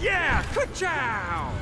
Yeah! Ka-chow!